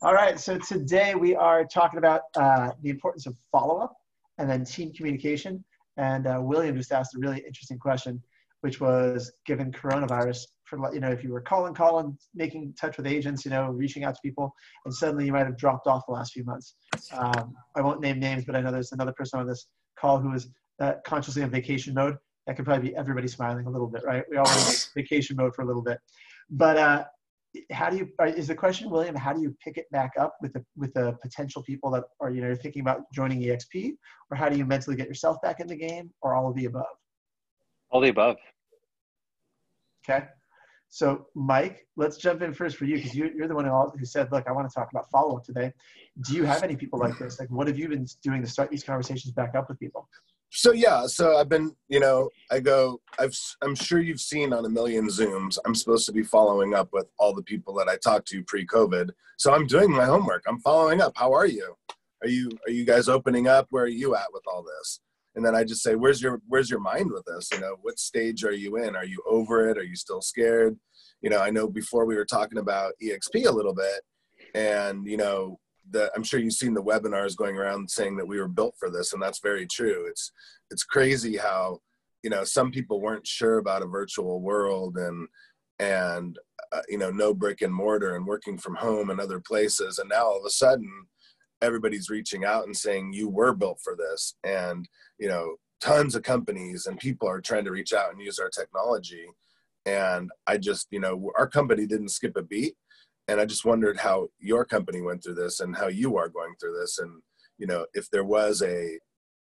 All right, so today we are talking about uh, the importance of follow-up and then team communication. And uh, William just asked a really interesting question, which was given coronavirus, for you know, if you were calling, calling, making touch with agents, you know, reaching out to people, and suddenly you might have dropped off the last few months. Um, I won't name names, but I know there's another person on this call who is uh, consciously on vacation mode. That could probably be everybody smiling a little bit, right? We all to vacation mode for a little bit. But uh, how do you is the question william how do you pick it back up with the with the potential people that are you know thinking about joining exp or how do you mentally get yourself back in the game or all of the above? All the above. Okay. So mike let's jump in first for you because you, you're the one who, who said look i want to talk about follow-up today. Do you have any people like this? Like what have you been doing to start these conversations back up with people so yeah so i've been you know i go i've i'm sure you've seen on a million zooms i'm supposed to be following up with all the people that i talked to pre-covid. So i'm doing my homework i'm following up how are you? Are you are you guys opening up? Where are you at with all this? And then i just say where's your where's your mind with this? You know what stage are you in? Are you over it? Are you still scared? You know i know before we were talking about exp a little bit and you know I'm sure you've seen the webinars going around saying that we were built for this, and that's very true. It's it's crazy how you know some people weren't sure about a virtual world and and uh, you know no brick and mortar and working from home and other places, and now all of a sudden everybody's reaching out and saying you were built for this, and you know tons of companies and people are trying to reach out and use our technology. And I just, you know, our company didn't skip a beat and I just wondered how your company went through this and how you are going through this, and you know if there was a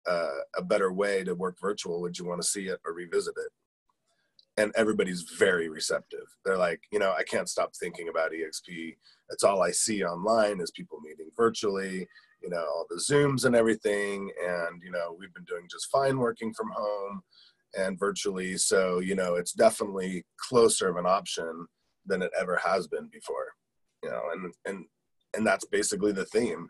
uh, a better way to work virtual, would you want to see it or revisit it? And everybody's very receptive. They're like, you know, I can't stop thinking about EXP. That's all I see online is people meeting virtually, you know, all the Zooms and everything. And, you know, we've been doing just fine working from home and virtually. So, you know, it's definitely closer of an option than it ever has been before you know and and and that's basically the theme.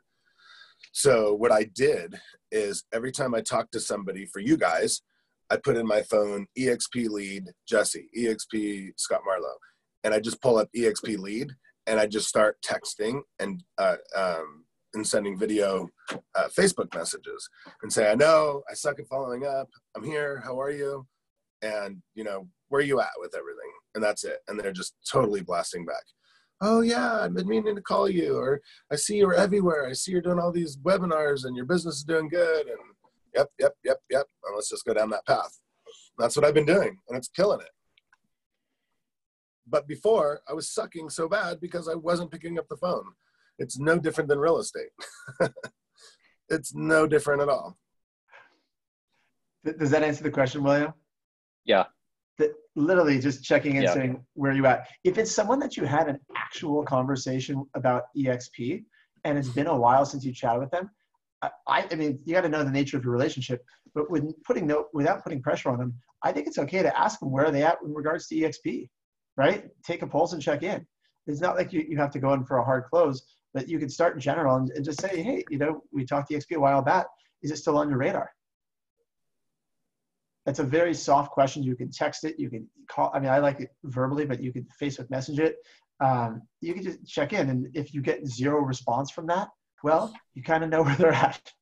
So what i did is every time i talk to somebody for you guys i put in my phone exp lead jesse exp scott marlowe. And i just pull up exp lead and i just start texting and uh, um, and sending video uh, facebook messages and say i know i suck at following up. I'm here. How are you? And you know where are you at with everything? And that's it. And they're just totally blasting back oh yeah i've been meaning to call you or i see you're everywhere. I see you're doing all these webinars and your business is doing good and yep yep yep yep well, let's just go down that path. That's what i've been doing and it's killing it. But before i was sucking so bad because i wasn't picking up the phone. It's no different than real estate. It's no different at all. Does that answer the question william? Yeah. that literally just checking in yeah. saying where you at? If it's someone that you had an actual conversation about exp and it's been a while since you chatted with them i, I mean you got to know the nature of your relationship but with putting no without putting pressure on them i think it's okay to ask them where are they at in regards to exp right? Take a pulse and check in. It's not like you, you have to go in for a hard close but you can start in general and, and just say hey you know we talked exp a while back. Is it still on your radar it's a very soft question. You can text it. You can call. I mean, I like it verbally, but you can Facebook message it. Um, you can just check in, and if you get zero response from that, well, you kind of know where they're at.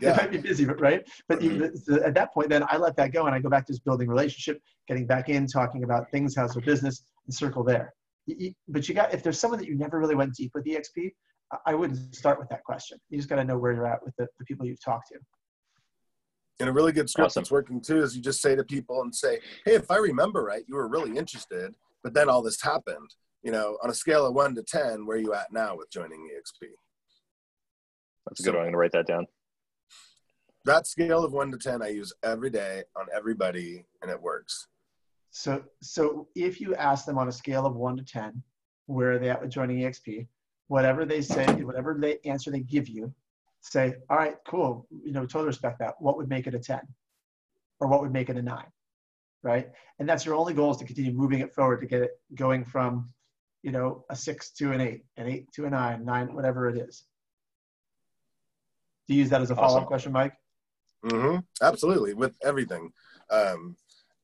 Yeah. they might be busy, but right? But you, mm-hmm. at that point, then I let that go, and I go back to just building relationship, getting back in, talking about things, how's their business, and circle there. But you got if there's someone that you never really went deep with EXP, I wouldn't start with that question. You just got to know where you're at with the, the people you've talked to and a really good script awesome. that's working too is you just say to people and say, "Hey, if I remember right, you were really interested, but then all this happened. You know, on a scale of one to ten, where are you at now with joining EXP?" That's a good one. I'm gonna write that down. That scale of one to ten, I use every day on everybody, and it works. So, so if you ask them on a scale of one to ten, where are they at with joining EXP? Whatever they say, whatever they answer they give you, say, all right, cool, you know, totally respect that. What would make it a 10? Or what would make it a nine? Right? And that's your only goal is to continue moving it forward to get it going from, you know, a six to an eight, an eight to a nine, nine, whatever it is. Do you use that as a follow-up question, Mike? Mm-hmm. Absolutely, with everything. Um,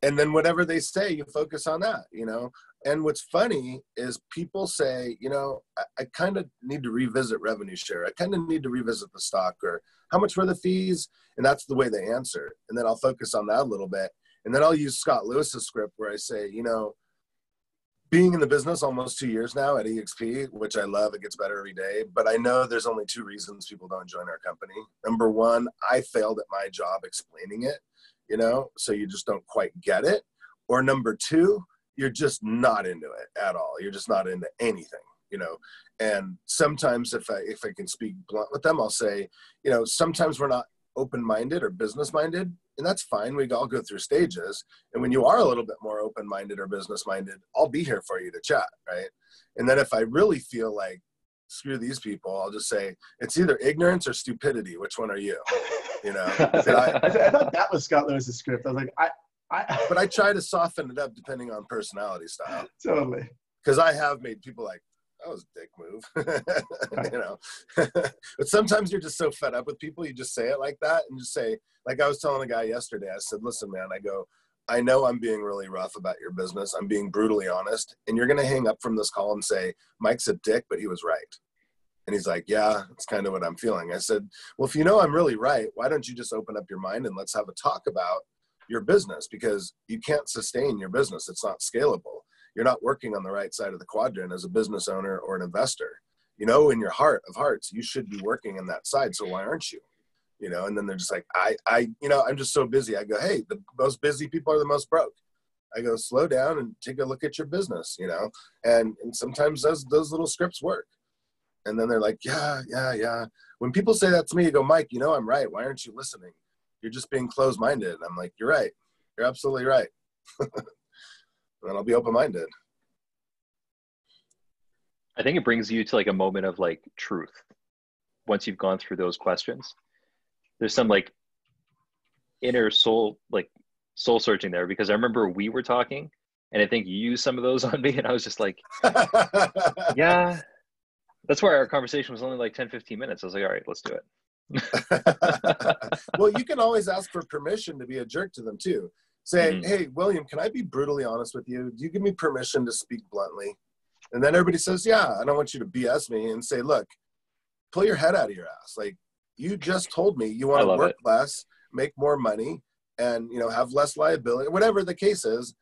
and then whatever they say, you focus on that. You know, And what's funny is people say, you know, I, I kind of need to revisit revenue share. I kind of need to revisit the stock or how much were the fees? And that's the way they answer. And then I'll focus on that a little bit. And then I'll use Scott Lewis's script where I say, you know, being in the business almost two years now at EXP, which I love, it gets better every day. But I know there's only two reasons people don't join our company. Number one, I failed at my job explaining it, you know, so you just don't quite get it. Or number two, you're just not into it at all. You're just not into anything, you know. And sometimes, if I if I can speak blunt with them, I'll say, you know, sometimes we're not open-minded or business-minded, and that's fine. We all go through stages. And when you are a little bit more open-minded or business-minded, I'll be here for you to chat, right? And then if I really feel like screw these people, I'll just say it's either ignorance or stupidity. Which one are you? You know. I, I, I, thought that was Scott Lewis's script. I was like, I, I, but I try to soften it up depending on personality style. Totally. Because I have made people like, that was a dick move, you know. but sometimes you're just so fed up with people, you just say it like that and just say, like I was telling a guy yesterday, I said, listen, man, I go, I know I'm being really rough about your business. I'm being brutally honest. And you're going to hang up from this call and say, Mike's a dick, but he was right. And he's like, yeah, that's kind of what I'm feeling. I said, well, if you know I'm really right, why don't you just open up your mind and let's have a talk about your business because you can't sustain your business. It's not scalable. You're not working on the right side of the quadrant as a business owner or an investor. You know, in your heart of hearts, you should be working in that side. So why aren't you? You know, and then they're just like, I, I, you know, I'm just so busy. I go, hey, the most busy people are the most broke. I go, slow down and take a look at your business, you know, and and sometimes those those little scripts work. And then they're like, yeah, yeah, yeah. When people say that to me, you go, Mike, you know I'm right. Why aren't you listening? You're just being closed minded. And I'm like, you're right. You're absolutely right. and I'll be open minded. I think it brings you to like a moment of like truth once you've gone through those questions. There's some like inner soul, like soul searching there because I remember we were talking and I think you used some of those on me and I was just like, yeah, that's why our conversation was only like 10, 15 minutes. I was like, all right, let's do it. well, you can always ask for permission to be a jerk to them too. Say, mm-hmm. hey, William, can I be brutally honest with you? Do you give me permission to speak bluntly? And then everybody says, yeah, I don't want you to BS me and say, look, pull your head out of your ass. Like, you just told me you want to work it. less, make more money, and you know have less liability, whatever the case is.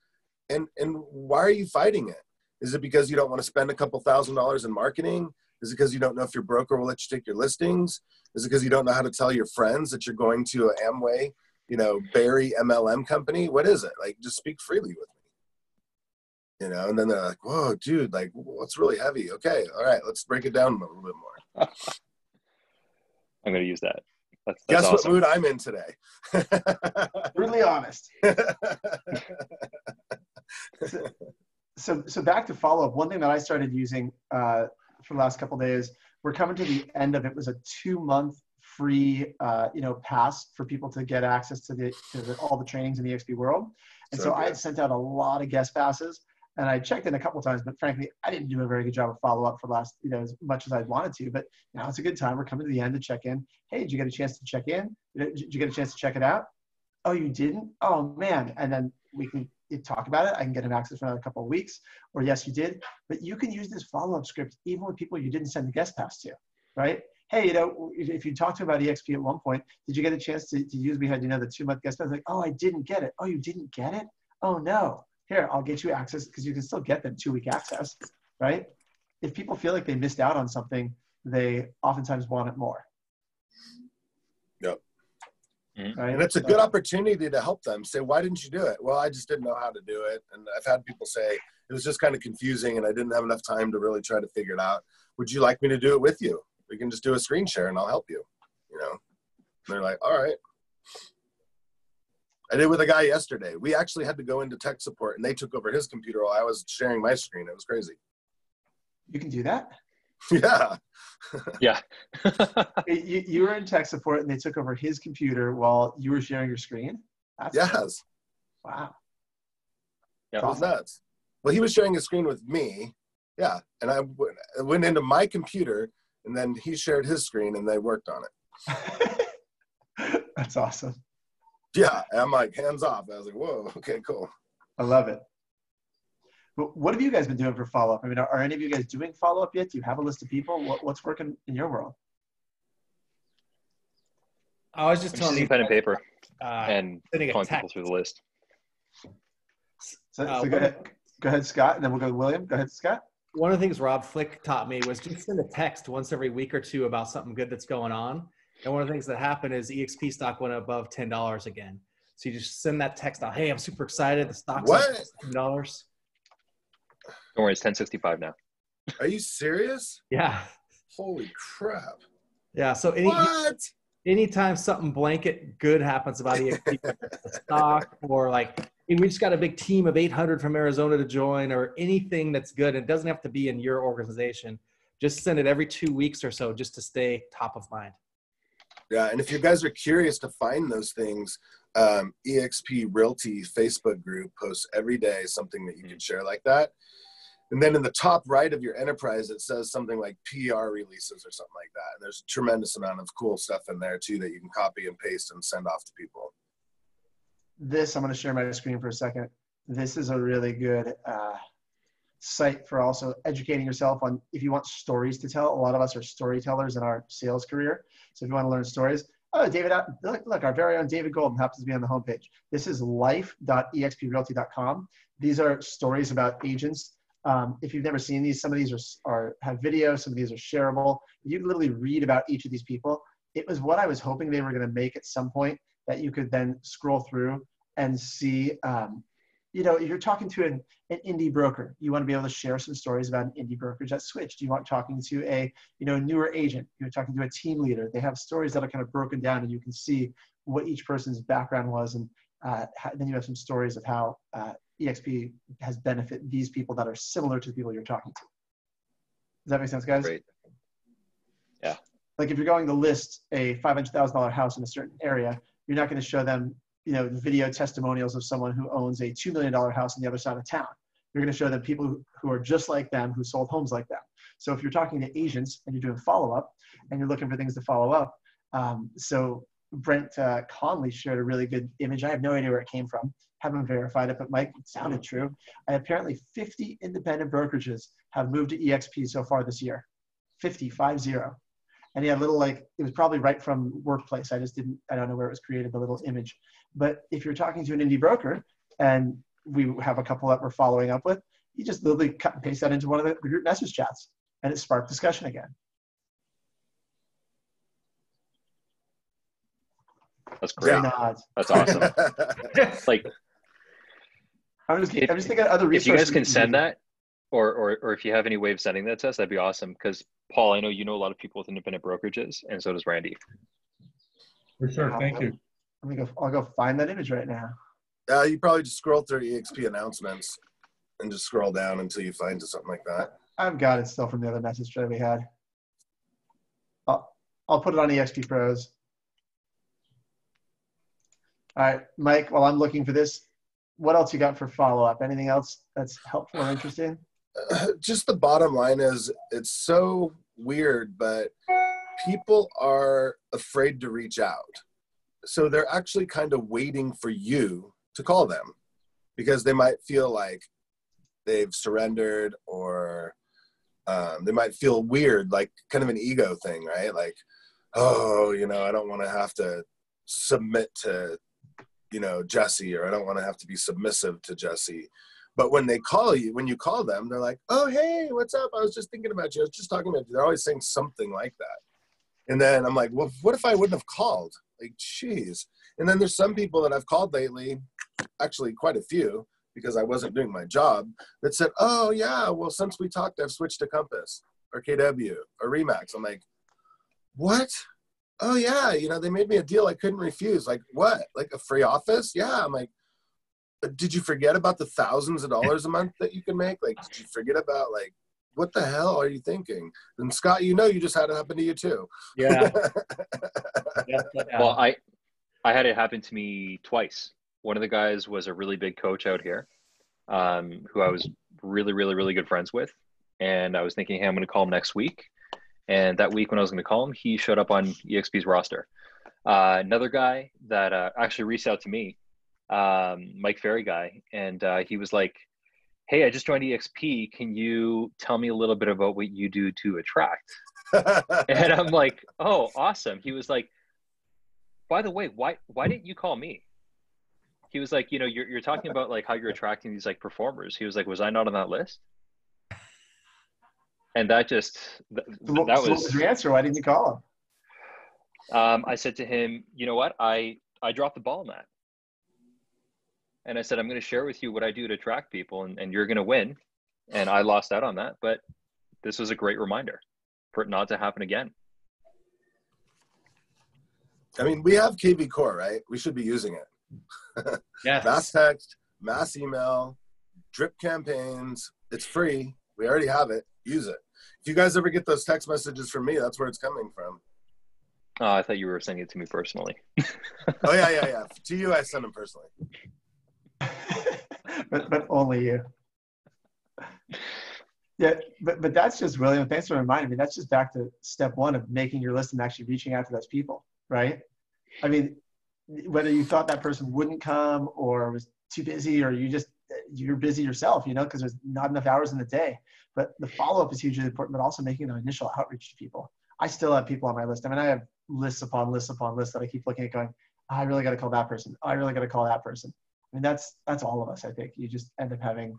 And and why are you fighting it? Is it because you don't want to spend a couple thousand dollars in marketing? Is it because you don't know if your broker will let you take your listings? Is it because you don't know how to tell your friends that you're going to an Amway, you know, Barry MLM company? What is it? Like, just speak freely with me. You know, and then they're like, whoa, dude, like, what's really heavy? Okay, all right, let's break it down a little bit more. I'm going to use that. That's, that's Guess awesome. what mood I'm in today? really honest. so, so, so back to follow up. One thing that I started using uh, for the last couple days. We're coming to the end of it. it was a two month free uh, you know pass for people to get access to the to the, all the trainings in the EXP world. And so, so I had sent out a lot of guest passes and I checked in a couple times, but frankly, I didn't do a very good job of follow up for the last, you know, as much as I wanted to. But now it's a good time. We're coming to the end to check in. Hey, did you get a chance to check in? Did you get a chance to check it out? Oh, you didn't? Oh man! And then we can talk about it. I can get an access for another couple of weeks, or yes, you did. But you can use this follow-up script even with people you didn't send the guest pass to, right? Hey, you know, if you talked to about EXP at one point, did you get a chance to, to use, we had, you know, the two-month guest pass, like, oh, I didn't get it. Oh, you didn't get it? Oh, no. Here, I'll get you access because you can still get them two-week access, right? If people feel like they missed out on something, they oftentimes want it more. Mm-hmm. Right? And it's a good opportunity to help them say, why didn't you do it? Well, I just didn't know how to do it. And I've had people say, it was just kind of confusing and I didn't have enough time to really try to figure it out. Would you like me to do it with you? We can just do a screen share and I'll help you. You know, and they're like, all right. I did with a guy yesterday. We actually had to go into tech support and they took over his computer while I was sharing my screen. It was crazy. You can do that? Yeah. yeah. you, you were in tech support and they took over his computer while you were sharing your screen? That's yes. Cool. Wow. Yeah, it was nuts. Well, he was sharing his screen with me. Yeah. And I went into my computer and then he shared his screen and they worked on it. That's awesome. Yeah. I'm like, hands off. I was like, whoa, okay, cool. I love it. But what have you guys been doing for follow up? I mean, are, are any of you guys doing follow up yet? Do you have a list of people? What, what's working in your world? I was just I'm telling just you, pen and paper uh, and sending calling people through the list. So, Uh, so go ahead, go ahead, Scott, and then we'll go to William. Go ahead, Scott. one of the things Rob Flick taught me was just send a text once every week or two about something good that's going on. And one of the things that happened is EXP stock went above ten dollars again. So you just send that text out. Hey, I'm super excited. The stock's What? up ten dollars. Don't worry, it's 1065 now. Are you serious? Yeah, Holy crap! yeah. So any What? anytime something blanket good happens about EXP the stock or like hey, we just got a big team of 800 from Arizona to join or anything that's good. It doesn't have to be in your organization. Just send it every two weeks or so just to stay top of mind. Yeah, and if you guys are curious to find those things, um, EXP Realty Facebook group posts every day something that you can share like that. And then in the top right of your enterprise, it says something like PR releases or something like that. And there's a tremendous amount of cool stuff in there too that you can copy and paste and send off to people. This, I'm going to share my screen for a second. This is a really good uh, site for also educating yourself on if you want stories to tell. A lot of us are storytellers in our sales career. So if you want to learn stories, oh, David, uh, look, look, our very own David Golden happens to be on the homepage. This is life.exprealty.com. These are stories about agents. Um, if you've never seen these, some of these are, are have video, some of these are shareable. You literally read about each of these people. It was what I was hoping they were going to make at some point that you could then scroll through and see um, you know, if you're talking to an, an indie broker, you want to be able to share some stories about an indie brokerage that switched. You want talking to a, you know, newer agent. You're talking to a team leader. They have stories that are kind of broken down, and you can see what each person's background was, and uh, then you have some stories of how uh, EXP has benefit these people that are similar to the people you're talking to. Does that make sense, guys? Great. Yeah. Like if you're going to list a five hundred thousand dollar house in a certain area, you're not going to show them you know, video testimonials of someone who owns a $2 million house on the other side of town. You're going to show them people who, who are just like them, who sold homes like them. So if you're talking to agents and you're doing follow-up and you're looking for things to follow up, um, so Brent uh, Conley shared a really good image. I have no idea where it came from. Haven't verified it, but Mike, it sounded mm. true. And apparently 50 independent brokerages have moved to EXP so far this year. 50, five zero. And he had a little like, it was probably right from workplace. I just didn't, I don't know where it was created, the little image. But if you're talking to an indie broker and we have a couple that we're following up with, you just literally cut and paste that into one of the group message chats and it sparked discussion again. That's great. Yeah. That's awesome. like I'm just, If- I'm just thinking of other if you guys can send that or, or or if you have any way of sending that to us that'd be awesome because paul i know you know a lot of people with independent brokerages and so does randy For sure, thank you. Let me go, I'll go find that image right now. uh, you probably just scroll through EXP announcements and just scroll down until you find something like that. I've got it still from the other message thread we had. I'll, I'll put it on EXP Pros. All right, Mike, while I'm looking for this, what else you got for follow up? Anything else that's helpful or interesting? just the bottom line is it's so weird, but people are afraid to reach out. So they're actually kind of waiting for you to call them because they might feel like they've surrendered or um, they might feel weird, like kind of an ego thing, right? Like, oh, you know, I don't want to have to submit to, you know, Jesse or I don't want to have to be submissive to Jesse. But when they call you, when you call them, they're like, "Oh, hey, what's up? I was just thinking about you. I was just talking about you." They're always saying something like that. And then I'm like, "Well, what if I wouldn't have called?" Like, jeez. And then there's some people that I've called lately, actually quite a few, because I wasn't doing my job, that said, "Oh, yeah, well, since we talked, I've switched to Compass or KW or Remax." I'm like, "What?" Oh yeah, you know they made me a deal I couldn't refuse. Like what? Like a free office? Yeah. I'm like, did you forget about the thousands of dollars a month that you can make? Like, did you forget about like what the hell are you thinking? And Scott, you know, you just had it happen to you too. Yeah. yeah. well i i had it happen to me twice one of the guys was a really big coach out here um, who i was really really really good friends with and i was thinking hey i'm going to call him next week and that week when i was going to call him he showed up on exp's roster uh, another guy that uh, actually reached out to me um, mike ferry guy and uh, he was like hey, I just joined EXP. Can you tell me a little bit about what you do to attract? and I'm like, oh, awesome. He was like, by the way, why why didn't you call me? He was like, you know, you're you're talking about like how you're attracting these like performers. He was like, was I not on that list? And that just th- So what, that so what was was your answer? Why didn't you call him? um, I said to him, you know what? I, I dropped the ball on that. And I said, I'm going to share with you what I do to attract people and, and you're going to win. And I lost out on that. But this was a great reminder for it not to happen again. I mean, we have KV Core, right? We should be using it. Yes. Mass text, mass email, drip campaigns. It's free. We already have it. Use it. If you guys ever get those text messages from me, that's where it's coming from. Oh, I thought you were sending it to me personally. Oh yeah, yeah, yeah. to you, I send them personally. but but only you. Yeah, but but that's just William. Thanks for reminding me. That's just back to step one of making your list and actually reaching out to those people, right? I mean, whether you thought that person wouldn't come or was too busy, or you just you're busy yourself, you know, because there's not enough hours in the day. But the follow up is hugely important, but also making an initial outreach to people. I still have people on my list. I mean, I have lists upon lists upon lists that I keep looking at, going, "Oh, I really got to call that person. Oh, I really got to call that person. I mean, that's that's all of us. I think you just end up having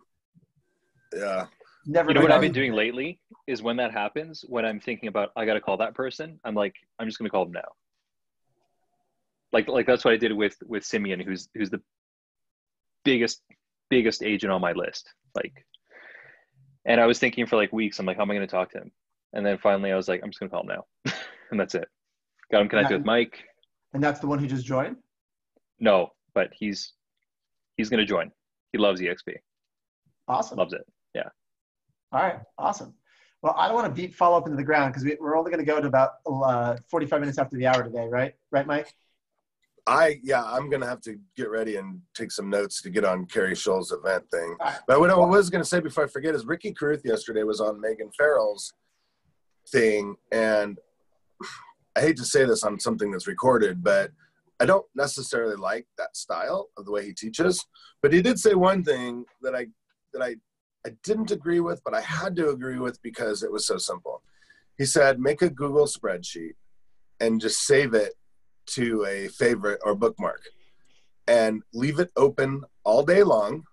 Yeah. never. You know what I've been doing lately is when that happens, when I'm thinking about I got to call that person, I'm like, I'm just going to call them now. Like, like that's what I did with with Simeon, who's who's the biggest biggest agent on my list. Like, and I was thinking for like weeks, I'm like, how am I going to talk to him? And then finally, I was like, I'm just going to call him now, and that's it. Got him connected with Mike. And that's the one who just joined. No, but he's he's going to join. He loves EXP. Awesome. Loves it. Yeah. All right, awesome. Well, I don't want to beat follow up into the ground because we, we're only going to go to about uh, 45 minutes after the hour today, right? Right, Mike? I yeah, I'm gonna have to get ready and take some notes to get on Carrie Scholl's event thing. But what I was gonna say before I forget is Ricky Carruth yesterday was on Megan Farrell's thing, and I hate to say this on something that's recorded, but I don't necessarily like that style of the way he teaches. But he did say one thing that I that I I didn't agree with, but I had to agree with because it was so simple. He said, make a Google spreadsheet and just save it to a favorite or bookmark and leave it open all day long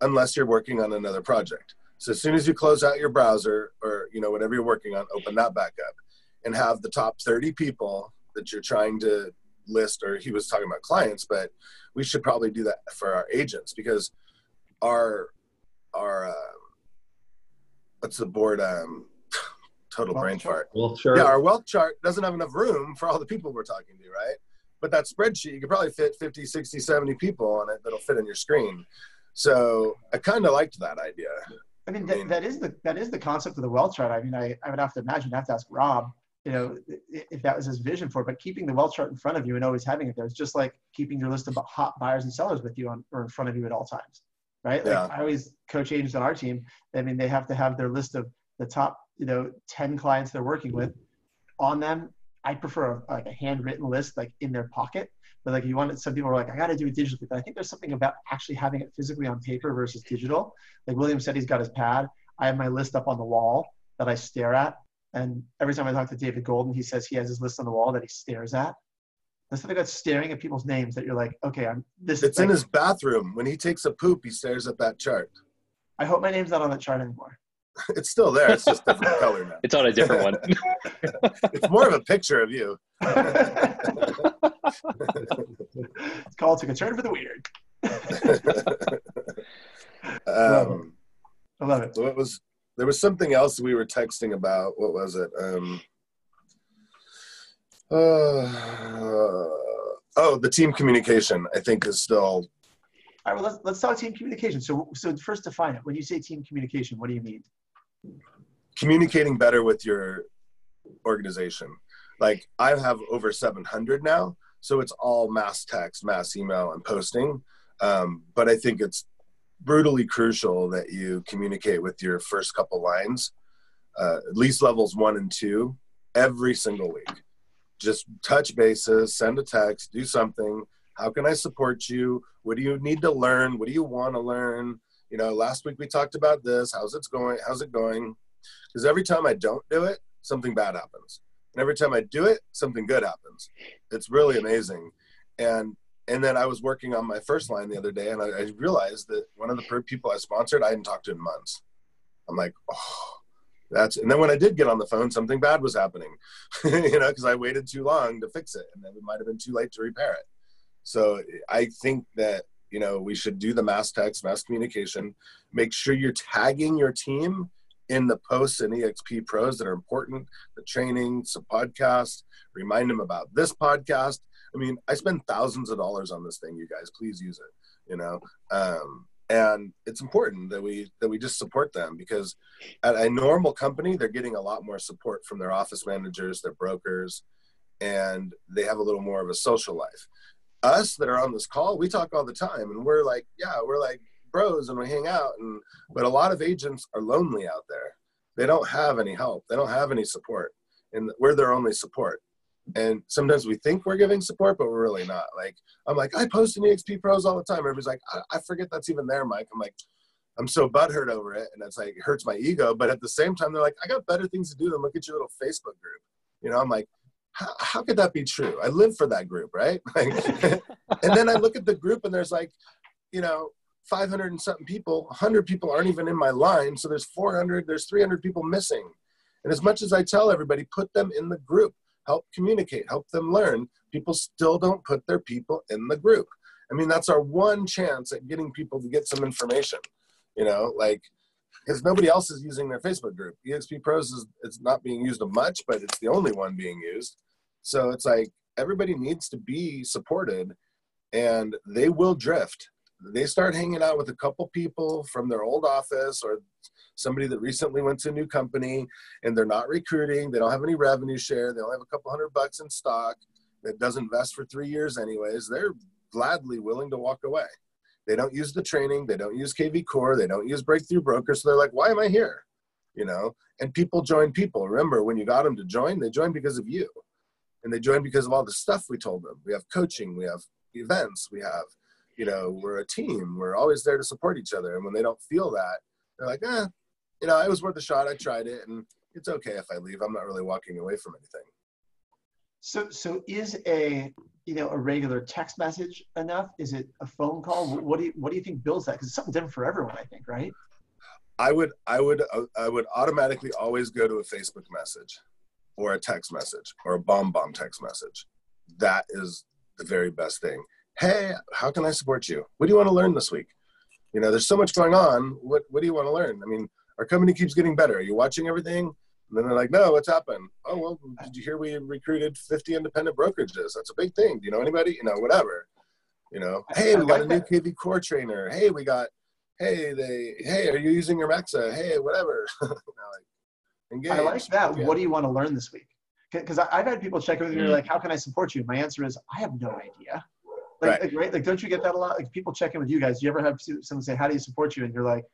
unless you're working on another project. So as soon as you close out your browser or you know whatever you're working on, open that back up and have the top 30 people that you're trying to list or he was talking about clients, but we should probably do that for our agents because our our uh, what's the board um total Wealth brain chart. fart Well, sure. yeah, our wealth chart doesn't have enough room for all the people we're talking to, right? But that spreadsheet, you could probably fit 50, 60, 70 people on it that'll fit in your screen. So I kind of liked that idea. I mean, I that, mean- that is the that is the concept of the wealth chart. I mean, I, I would have to imagine, I have to ask Rob, you know, if that was his vision for it. But keeping the wealth chart in front of you and always having it there is just like keeping your list of hot buyers and sellers with you on or in front of you at all times, right? Like Yeah. I always coach agents on our team. I mean, they have to have their list of the top, you know, ten clients they're working with on them. I prefer a, like a handwritten list, like in their pocket. But like you want it, some people are like, I got to do it digitally. But I think there's something about actually having it physically on paper versus digital. Like William said, he's got his pad. I have my list up on the wall that I stare at. And every time I talk to David Golden, he says he has his list on the wall that he stares at. There's something about staring at people's names that you're like, okay, I'm this. It's like, in his bathroom. When he takes a poop, he stares at that chart. I hope my name's not on that chart anymore. It's still there. It's just different color now. It's on a different one. It's more of a picture of you. it's called to concern for the weird. Um, I love it. so what was there was something else we were texting about. What was it? Um, uh, oh, the team communication. I think is still All right, well, let's, let's talk team communication. So, so first define it. When you say team communication, what do you mean? Communicating better with your organization. Like I have over 700 now, so it's all mass text, mass email, and posting. Um, but I think it's brutally crucial that you communicate with your first couple lines, uh, at least levels one and two, every single week. Just touch bases, send a text, do something. How can I support you? What do you need to learn? What do you want to learn? You know, last week we talked about this. How's it going? How's it going? Because every time I don't do it, something bad happens. And every time I do it, something good happens. It's really amazing. And and then I was working on my first line the other day, and I, I realized that one of the people I sponsored, I hadn't talked to in months. I'm like, oh, that's. And then when I did get on the phone, something bad was happening, you know, because I waited too long to fix it, and it might have been too late to repair it. So I think that you know we should do the mass text, mass communication. Make sure you're tagging your team in the posts and exp pros that are important the trainings the podcast remind them about this podcast. I mean i spend thousands of dollars on this thing you guys. Please use it you know? Um, and it's important that we that we just support them because at a normal company they're getting a lot more support from their office managers their brokers and they have a little more of a social life us that are on this call we talk all the time and we're like yeah we're like bros and we hang out and but a lot of agents are lonely out there. They don't have any help. They don't have any support and we're their only support. And sometimes we think we're giving support but we're really not. Like i'm like i post in exp pros all the time. Everybody's like I, I forget that's even there mike i'm like i'm so butthurt over it and it's like it hurts my ego but at the same time they're like i got better things to do than look at your little facebook group. You know i'm like how, how could that be true? I live for that group right? And then i look at the group and there's like you know 500 and something people 100 people aren't even in my line. So there's 400 there's 300 people missing. And as much as i tell everybody put them in the group. Help communicate help them learn. People still don't put their people in the group. I mean that's our one chance at getting people to get some information you know like because nobody else is using their facebook group. Exp pros is it's not being used much but it's the only one being used. So it's like everybody needs to be supported and they will drift. They start hanging out with a couple people from their old office or somebody that recently went to a new company and they're not recruiting. They don't have any revenue share. They only have a couple hundred bucks in stock that doesn't vest for three years anyways. They're gladly willing to walk away they don't use the training they don't use kv core they don't use breakthrough broker so they're like why am i here you know and people join people remember when you got them to join they joined because of you and they joined because of all the stuff we told them we have coaching we have events we have you know, we're a team. We're always there to support each other. And when they don't feel that, they're like, eh, you know, it was worth a shot. I tried it, and it's okay if I leave. I'm not really walking away from anything. So, so is a you know a regular text message enough? Is it a phone call? What do you what do you think builds that? Because it's something different for everyone, I think, right? I would I would uh, I would automatically always go to a Facebook message, or a text message, or a BombBomb text message. That is the very best thing hey, how can I support you? What do you want to learn this week? You know, there's so much going on. What What do you want to learn? I mean, our company keeps getting better. Are you watching everything? And then they're like, no, what's happened? Oh, well, did you hear we recruited 50 independent brokerages? That's a big thing. Do you know anybody? You know, whatever. You know, hey, we got a new KV core trainer. Hey, we got, hey, they, hey, are you using your Maxa? Hey, whatever. like, I like that. Yeah. What do you want to learn this week? Because I've had people check in with me, mm-hmm. like, how can I support you? My answer is, I have no idea. Like, right. like, right? Like, don't you get that a lot? Like, people check in with you guys. Do you ever have someone say, "How do you support you?" And you're like,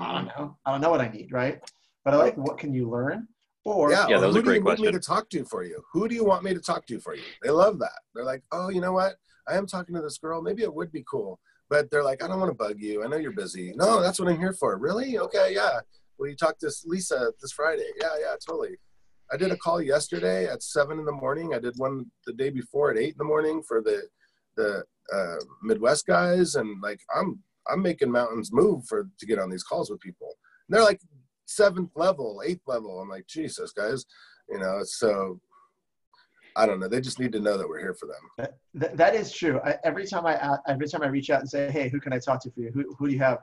"I don't know. I don't know what I need." Right? But I like, what can you learn? Or yeah, yeah that was who a great do you question. want me to talk to for you? Who do you want me to talk to for you? They love that. They're like, "Oh, you know what? I am talking to this girl. Maybe it would be cool." But they're like, "I don't want to bug you. I know you're busy." No, that's what I'm here for. Really? Okay, yeah. Will you talk to Lisa this Friday? Yeah, yeah, totally. I did a call yesterday at seven in the morning. I did one the day before at eight in the morning for the the uh, Midwest guys, and like I'm I'm making mountains move for to get on these calls with people. And they're like seventh level, eighth level. I'm like Jesus, guys, you know. So I don't know. They just need to know that we're here for them. that, that is true. I, every time I uh, every time I reach out and say, hey, who can I talk to for you? Who who do you have?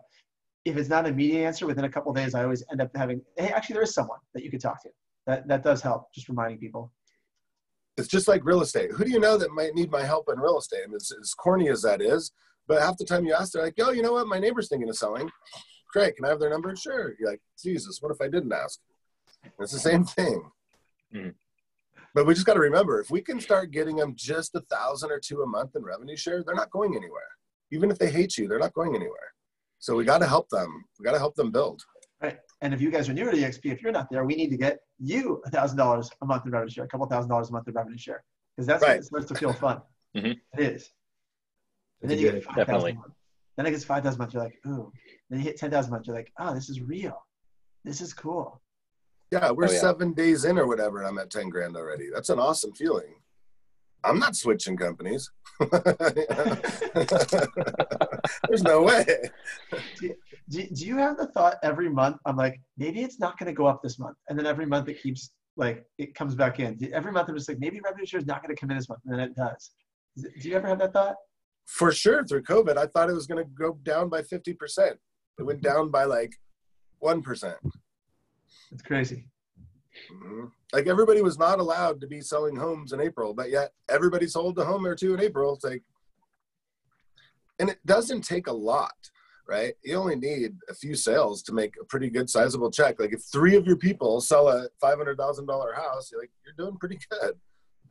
If it's not an immediate answer within a couple days, I always end up having, hey, actually, there is someone that you could talk to that that does help. Just reminding people. It's just like real estate. Who do you know that might need my help in real estate? Mean, it's, as corny as that is, but half the time you ask, they're like, "Oh, you know what? My neighbor's thinking of selling. Great, can I have their number? Sure." You're like, Jesus, what if I didn't ask? It's the same thing. Mm-hmm. But we just got to remember, if we can start getting them just a thousand or two a month in revenue share, they're not going anywhere. Even if they hate you, they're not going anywhere. So we got to help them. We got to help them build. Right. And if you guys are new to EXP, if you're not there, we need to get you a thousand dollars a month in revenue share, a couple thousand dollars a month in revenue share, because that's right. when it starts to feel fun. Mm-hmm. It is. And then you get definitely. Then it gets 5,000 a month. You're like, ooh. Then you hit 10,000 a month. You're like, oh, this is real. This is cool. Yeah, we're Oh, yeah. seven days in or whatever. and I'm at 10 grand already. That's an awesome feeling. I'm not switching companies. There's no way. do, do you have the thought every month i'm like maybe it's not going to go up this month and then every month it keeps like it comes back in every month i'm just like maybe revenue share is not going to come in this month and then it does do you ever have that thought For sure, through COVID, I thought it was going to go down by 50%. It went down by like 1%. percent it's crazy Mhm. Like everybody was not allowed to be selling homes in April, but yet everybody sold a home or two in April. It's like, and it doesn't take a lot, right? You only need a few sales to make a pretty good sizable check. Like if three of your people sell a five hundred thousand dollar house, you're like you're doing pretty good.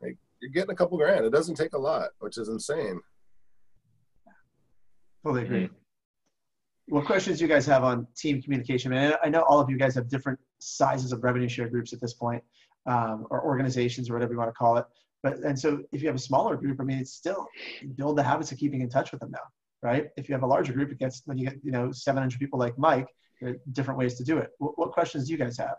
Like you're getting a couple grand. It doesn't take a lot, which is insane. totally agree what questions do you guys have on team communication and I- i know all of you guys have different sizes of revenue share groups at this point um, or organizations or whatever you want to call it but and so if you have a smaller group i mean it's still build the habits of keeping in touch with them now right if you have a larger group it gets when you get you know 700 people like mike there are different ways to do it what, what questions do you guys have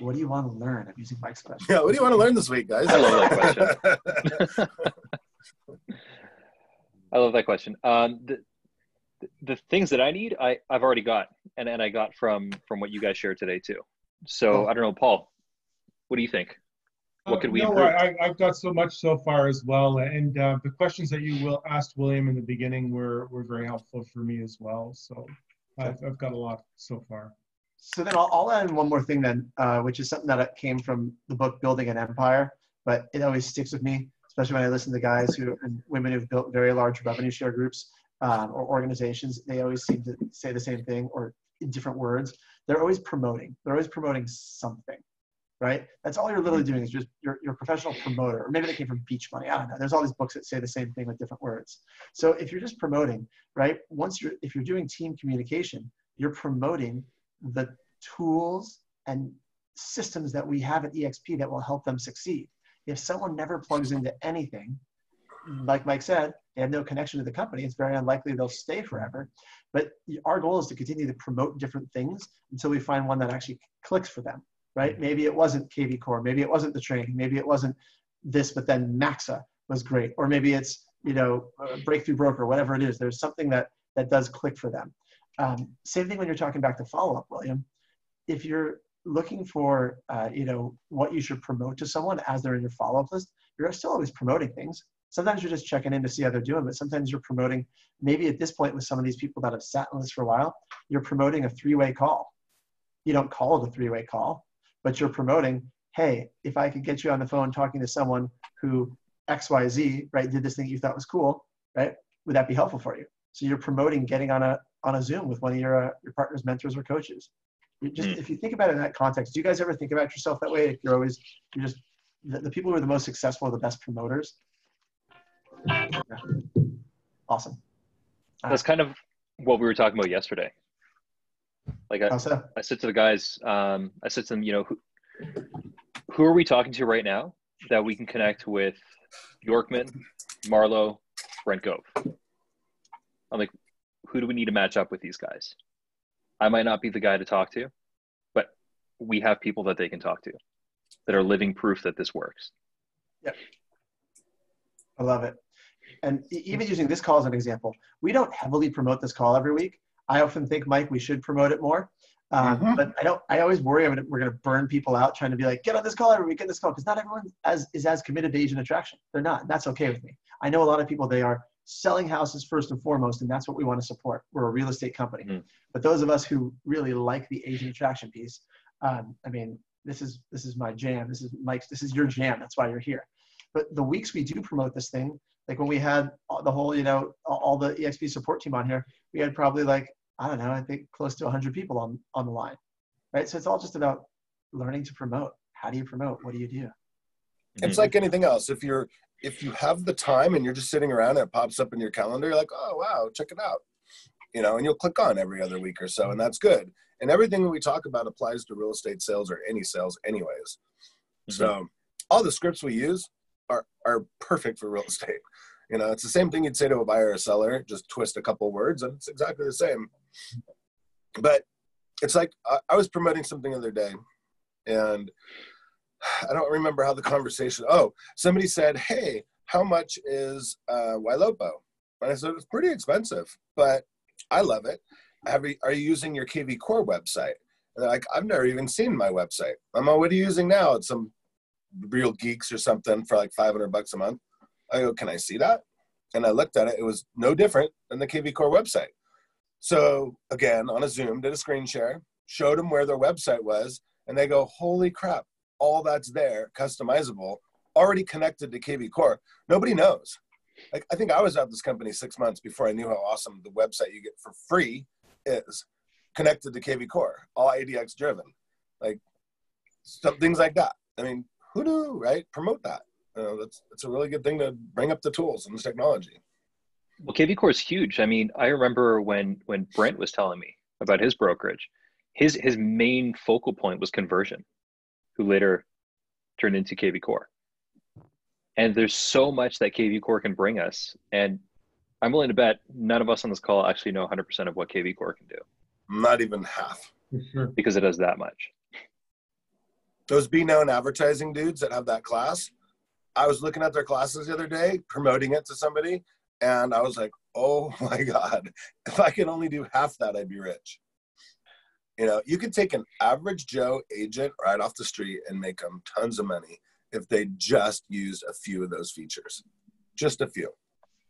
what do you want to learn i'm using mike's question Yeah. What do you want to learn this week, guys? I love that question. I love that question. Um, the, the things that I need, I, I've already got, and, and I got from from what you guys shared today too. So Cool. I don't know, Paul. What do you think? What could we Uh, no, improve? I, I've got so much so far as well, and uh, the questions that you will asked William in the beginning were were very helpful for me as well. So I've, I've got a lot so far. So then I'll, I'll add one more thing then, uh, which is something that came from the book Building an Empire, but it always sticks with me, especially when I listen to guys who and women who've built very large revenue share groups um, or organizations. They always seem to say the same thing or in different words. They're always promoting. They're always promoting something, right? That's all you're literally doing is just you're, you're a professional promoter, or maybe they came from Beach Money. I don't know. There's all these books that say the same thing with different words. So if you're just promoting, right? Once you're if you're doing team communication, you're promoting the tools and systems that we have at EXP that will help them succeed. If someone never plugs into anything, like Mike said, they have no connection to the company, it's very unlikely they'll stay forever. But our goal is to continue to promote different things until we find one that actually clicks for them, right? Maybe it wasn't KV Core, maybe it wasn't the training, maybe it wasn't this, but then Maxa was great, or maybe it's you know a breakthrough broker, whatever it is. There's something that that does click for them. Um, same thing when you're talking back to follow up, William. If you're looking for uh, you know what you should promote to someone as they're in your follow up list, you're still always promoting things. Sometimes you're just checking in to see how they're doing, but sometimes you're promoting. Maybe at this point, with some of these people that have sat on this for a while, you're promoting a three-way call. You don't call it a three-way call, but you're promoting. Hey, if I could get you on the phone talking to someone who X Y Z right did this thing you thought was cool, right? Would that be helpful for you? So you're promoting getting on a on a Zoom with one of your uh, your partners, mentors, or coaches. Just Mm. if you think about it in that context, do you guys ever think about yourself that way? If you're always you're just the, the people who are the most successful are the best promoters. Yeah. Awesome. That's kind of what we were talking about yesterday. Like I, so? I said to the guys, um, I said to them, you know, who, who are we talking to right now that we can connect with Bjorkman, Marlowe, Brent Gove? I'm like, who do we need to match up with these guys? I might not be the guy to talk to, but we have people that they can talk to that are living proof that this works. Yeah. I love it. And even using this call as an example, we don't heavily promote this call every week. I often think, Mike, we should promote it more. Um, Mhm. But I don't. I always worry about it. We're going to burn people out trying to be like, get on this call every week, get this call, because not everyone as is as committed to agent attraction. They're not. And that's okay with me. I know a lot of people. They are selling houses first and foremost, and that's what we want to support. We're a real estate company. Mhm. But those of us who really like the agent attraction piece, um, I mean, this is this is my jam. This is Mike's. This is your jam. That's why you're here. But the weeks we do promote this thing, like when we had the whole, you know, all all the EXP support team on here, we had probably like I don't know, I think close to 100 people on on the line, right? So it's all just about learning to promote. How do you promote? What do you do? It's like anything else. If you're if you have the time and you're just sitting around and it pops up in your calendar, you're like, oh wow, check it out. You know, and you'll click on every other week or so, and that's good. And everything that we talk about applies to real estate sales or any sales anyways. Mhm. So all the scripts we use, are are perfect for real estate. You know, it's the same thing you'd say to a buyer or a seller, just twist a couple words, and it's exactly the same. But it's like I, I was promoting something the other day, and I don't remember how the conversation. Oh, somebody said, "Hey, how much is uh, Ylopo?" And I said, "It's pretty expensive, but I love it. Have you, are you using your KV Core website?" And they're like, "I've never even seen my website." I'm like, "What are you using now?" It's some real geeks or something for like 500 bucks a month. I go, "Can I see that?" And I looked at it. It was no different than the KV Core website. So again, on a Zoom, did a screen share, showed them where their website was, and they go, "Holy crap! All that's there, customizable, already connected to KV Core. Nobody knows." Like I think I was at this company six months before I knew how awesome the website you get for free is connected to KV Core, all IDX driven, like some things like that. I mean, who knew, right? Promote that. You know, that's that's a really good thing to bring up the tools and the technology. Well, KV Core is huge. I mean, I remember when when Brent was telling me about his brokerage, his his main focal point was Kunversion, who later turned into KV Core. And there's so much that KV Core can bring us, and I'm willing to bet none of us on this call actually know 100% of what KV Core can do. Not even half. Sure. because it does that much. Those be known advertising dudes that have that class. I was looking at their classes the other day, promoting it to somebody, and I was like, oh my God, if I could only do half that, I'd be rich. You know, you could take an average Joe agent right off the street and make them tons of money if they just used a few of those features. Just a few.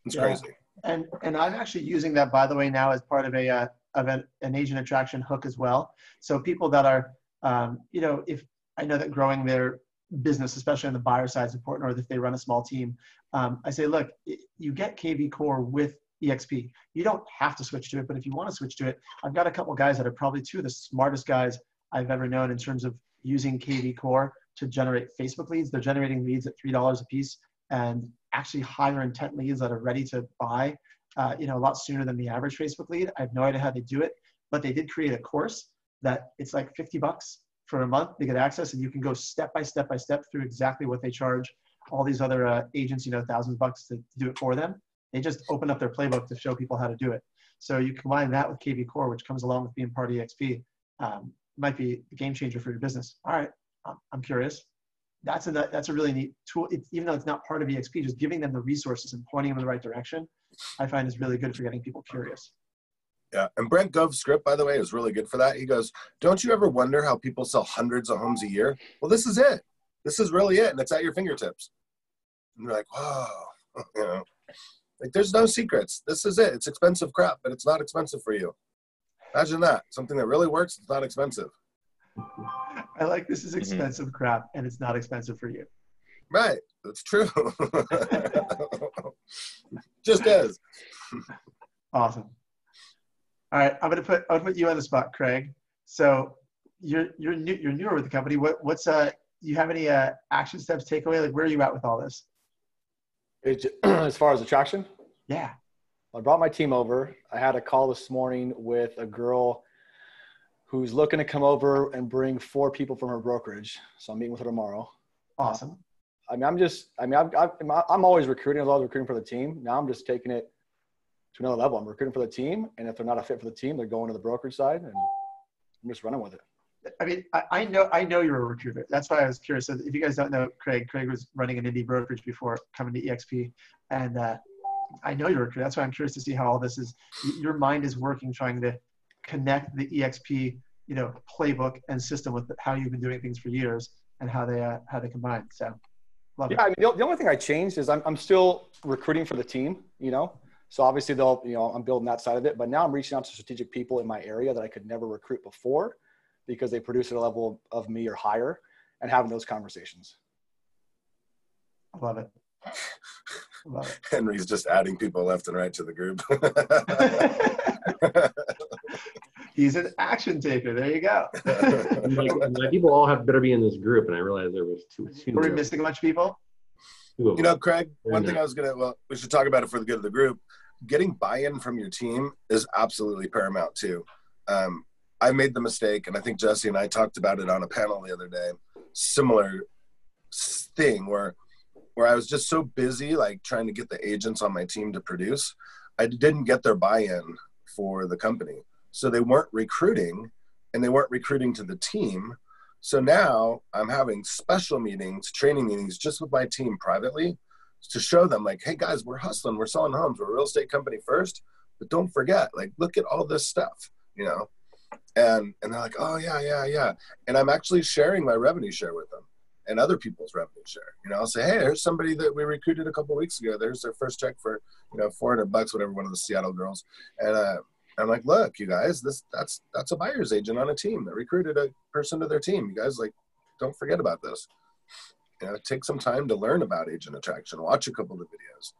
It's Yeah. crazy. And and I'm actually using that by the way now as part of a uh, of an, an agent attraction hook as well. So people that are um, you know if I know that growing their business, especially on the buyer side, is important, or if they run a small team, um, I say, look, you get KV Core with EXP. You don't have to switch to it, but if you want to switch to it, I've got a couple guys that are probably two of the smartest guys I've ever known in terms of using KV Core to generate Facebook leads. They're generating leads at three dollars a piece, and actually higher intent leads that are ready to buy. Uh, you know, a lot sooner than the average Facebook lead. I have no idea how they do it, but they did create a course that it's like 50 bucks for a month to get access, and you can go step by step by step through exactly what they charge all these other uh, agents, you know, thousands of bucks to, to do it for them. They just open up their playbook to show people how to do it. So you combine that with KV Core, which comes along with being part of EXP, um, might be a game changer for your business. All right, I'm, curious. That's a that's a really neat tool. It, even though it's not part of EXP, just giving them the resources and pointing them in the right direction, I find is really good for getting people curious. Yeah. And Brent Gove's script, by the way, is really good for that. He goes, Don't you ever wonder how people sell hundreds of homes a year? Well, this is it. This is really it. And it's at your fingertips. And you're like, Whoa. You know, like there's no secrets. This is it. It's expensive crap, but it's not expensive for you. Imagine that. Something that really works, it's not expensive. I like this is Mhm. expensive crap, and it's not expensive for you. Right. That's true. Just is. Awesome. All right, I'm gonna put I'll put you on the spot, Craig. So you're you're new, you're newer with the company. What what's uh you have any uh action steps takeaway? Like where are you at with all this? As far as attraction, Yeah. I brought my team over. I had a call this morning with a girl who's looking to come over and bring four people from her brokerage. So I'm meeting with her tomorrow. Awesome. I mean, I'm just, I mean, I've, I've, I'm always recruiting. I was always recruiting for the team. Now I'm just taking it to another level. I'm recruiting for the team. And if they're not a fit for the team, they're going to the brokerage side and I'm just running with it. I mean, I, I know I know you're a recruiter. That's why I was curious. So if you guys don't know Craig, Craig was running an indie brokerage before coming to EXP, and uh, I know you're a recruiter. That's why I'm curious to see how all this is. Your mind is working, trying to connect the EXP, you know, playbook and system with how you've been doing things for years and how they uh, how they combine. So, love Yeah, I mean, the, the only thing I changed is I'm, I'm still recruiting for the team, you know? So obviously they'll, you know, I'm building that side of it, but now I'm reaching out to strategic people in my area that I could never recruit before because they produce at a level of me or higher and having those conversations. Love it. Love it. Henry's just adding people left and right to the group. He's an action taker. There you go. my, my people all have better be in this group, and I realized there was two. two Were we of- missing a bunch of people? You know, Craig, one thing I was gonna well, we should talk about it for the good of the group. Getting buy-in from your team is absolutely paramount too. Um, I made the mistake, and I think Jesse and I talked about it on a panel the other day. Similar thing where where I was just so busy, like trying to get the agents on my team to produce, I didn't get their buy-in for the company. So they weren't recruiting, and they weren't recruiting to the team. So now I'm having special meetings, training meetings, just with my team privately, to show them like, hey guys, we're hustling, we're selling homes, we're a real estate company first, but don't forget, like, look at all this stuff, you know. And and they're like, oh yeah, yeah, yeah. And I'm actually sharing my revenue share with them and other people's revenue share. You know, I'll say, hey, there's somebody that we recruited a couple weeks ago. There's their first check for you know 400 bucks, whatever. One of the Seattle girls, and uh, I'm like, look, you guys, this that's that's a buyer's agent on a team that recruited a person to their team. You guys like, don't forget about this. You know, take some time to learn about agent attraction. Watch a couple of videos,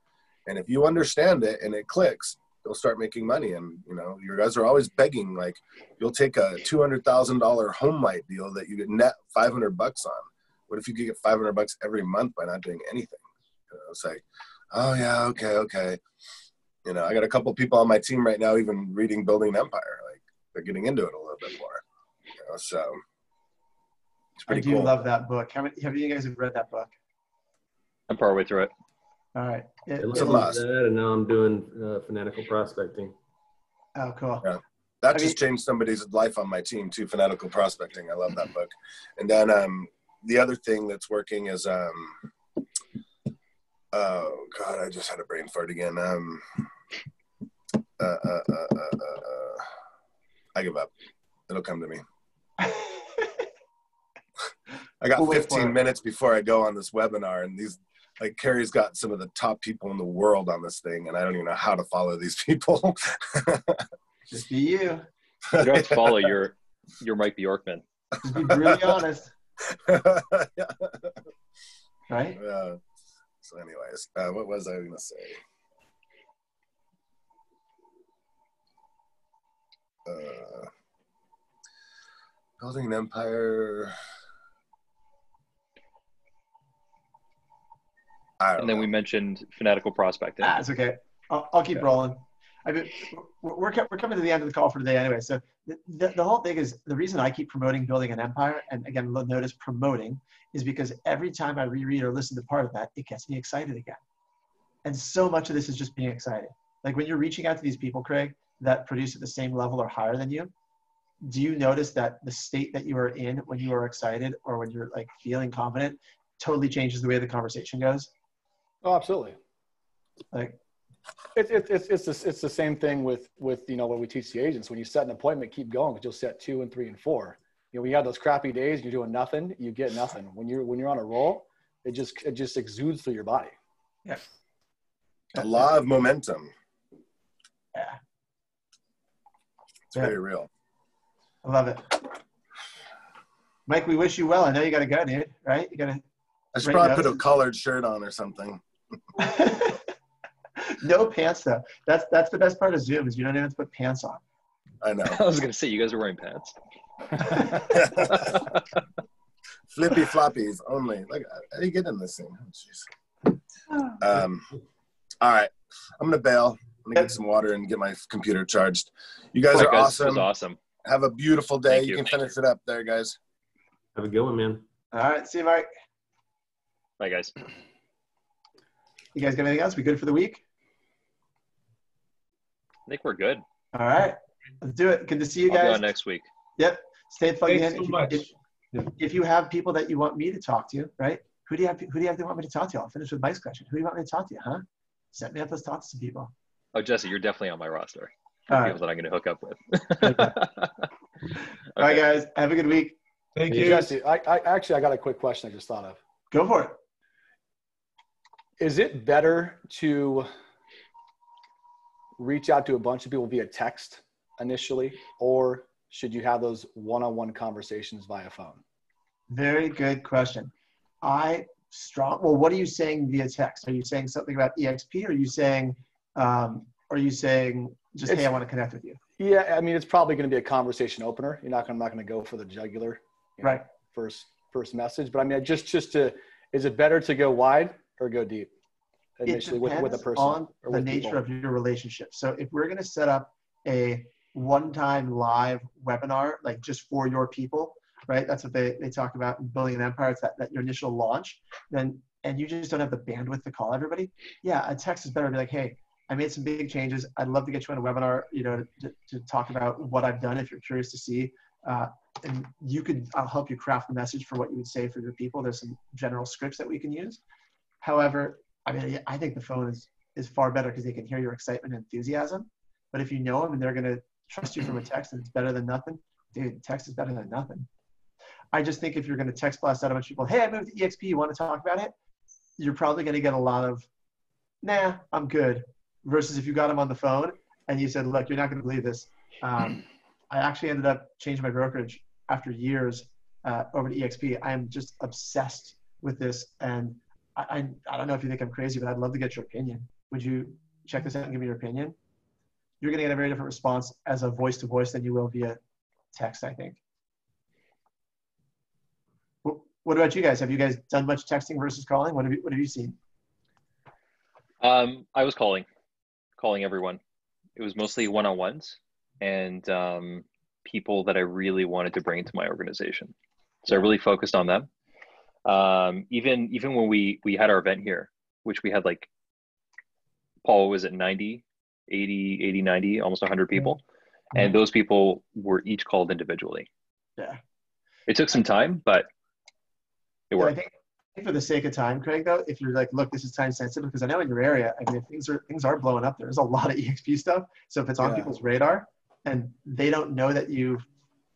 and if you understand it and it clicks, you'll start making money. And you know, you guys are always begging. Like, you'll take a two hundred thousand dollar HomeLight deal that you get net five hundred bucks on what if you could get 500 bucks every month by not doing anything? You know, it's like, oh yeah, okay, okay. You know, I got a couple people on my team right now, even reading Building Empire. Like they're getting into it a little bit more. You know, so it's pretty I do cool. love that book. How many have you guys have read that book? I'm partway through it. All right. It, it's a must. That, and now I'm doing uh, fanatical prospecting. Oh, cool. Yeah. That I just mean, changed somebody's life on my team too. Fanatical prospecting. I love that book. And then um, the other thing that's working is um oh god i just had a brain fart again um uh, uh, uh, uh, uh i give up it'll come to me i got 15 minutes before i go on this webinar and these like carrie's got some of the top people in the world on this thing and i don't even know how to follow these people just be you you don't have to follow your your mike bjorkman just be really honest right? Yeah. So, anyways, uh, what was I going to say? Uh, building an empire. And then know. we mentioned fanatical prospecting. Ah, it's okay. I'll, I'll keep okay. rolling. I mean, we're, we're coming to the end of the call for today anyway. So the, the whole thing is the reason I keep promoting building an empire, and again, notice promoting, is because every time I reread or listen to part of that, it gets me excited again. And so much of this is just being excited. Like when you're reaching out to these people, Craig, that produce at the same level or higher than you, do you notice that the state that you are in when you are excited or when you're like feeling confident totally changes the way the conversation goes? Oh, absolutely. Like it's it's it's it's the, it's the same thing with with you know what we teach the agents. When you set an appointment, keep going because you'll set two and three and four. You know, when you have those crappy days, you're doing nothing, you get nothing. When you're when you're on a roll, it just it just exudes through your body. Yeah. A lot of momentum. Yeah. It's yeah. very real. I love it. Mike, we wish you well. I know you got to go, dude. Right? You got to. I should probably put a colored shirt on or something. no pants though. That's that's the best part of Zoom is you don't even have to put pants on. I know. I was gonna say you guys are wearing pants. Flippy floppies only. Like how do you get in this thing? Oh, um, all right, I'm gonna bail. I'm gonna get some water and get my computer charged. You guys are guys, awesome. awesome. Have a beautiful day. You. you. can finish it up there, guys. Have a good one, man. All right. See you, Mike. Bye, guys. You guys got anything else? We good for the week? I think we're good. All right. Let's do it. Good to see you I'll guys. next week. Yep. Stay plugged Thanks in. So much. If, if, you have people that you want me to talk to, right? Who do you have? Who do you have to want me to talk to? I'll finish with Mike's question. Who do you want me to talk to? Huh? Set me up. Let's talk to some people. Oh, Jesse, you're definitely on my roster. All people right. that I'm going to hook up with. okay. All right, guys. Have a good week. Thank hey, you, Jesse. I, I actually I got a quick question I just thought of. Go for it. Is it better to reach out to a bunch of people via text initially, or should you have those one-on-one conversations via phone? Very good question. I strong. Well, what are you saying via text? Are you saying something about EXP? Or are you saying, um, are you saying just it's, hey, I want to connect with you? Yeah, I mean, it's probably going to be a conversation opener. You're not going. I'm not going to go for the jugular, you know, right? First, first message. But I mean, just just to, is it better to go wide or go deep? initially with, with a person on the nature people. of your relationship. So if we're going to set up a one-time live webinar, like just for your people, right? That's what they, they talk about in building an empire. It's that, that your initial launch. Then and you just don't have the bandwidth to call everybody, yeah, a text is better. To be like, hey, I made some big changes. I'd love to get you on a webinar, you know, to, to talk about what I've done if you're curious to see. Uh, and you could, I'll help you craft the message for what you would say for your people. There's some general scripts that we can use. However, I mean, I think the phone is, is far better because they can hear your excitement and enthusiasm. But if you know them and they're going to trust you from a text and it's better than nothing, dude, text is better than nothing. I just think if you're going to text blast out a bunch of people, hey, I moved to EXP, you want to talk about it? You're probably going to get a lot of, nah, I'm good. Versus if you got them on the phone and you said, look, you're not going to believe this. Um, I actually ended up changing my brokerage after years uh, over to EXP. I am just obsessed with this. And I, I, I don't know if you think I'm crazy, but I'd love to get your opinion. Would you check this out and give me your opinion? You're going to get a very different response as a voice to voice than you will via text, I think. What about you guys? Have you guys done much texting versus calling? What have you, what have you seen? Um, I was calling, calling everyone. It was mostly one-on-ones and um, people that I really wanted to bring into my organization. So I really focused on them. Um, even even when we we had our event here, which we had like Paul was at 90, 80, 80, 90, almost 100 people. Mm-hmm. And those people were each called individually. Yeah. It took some time, but it worked. Yeah, I think for the sake of time, Craig, though, if you're like, look, this is time sensitive, because I know in your area, I mean, things are things are blowing up. There's a lot of EXP stuff. So if it's on yeah. people's radar and they don't know that you've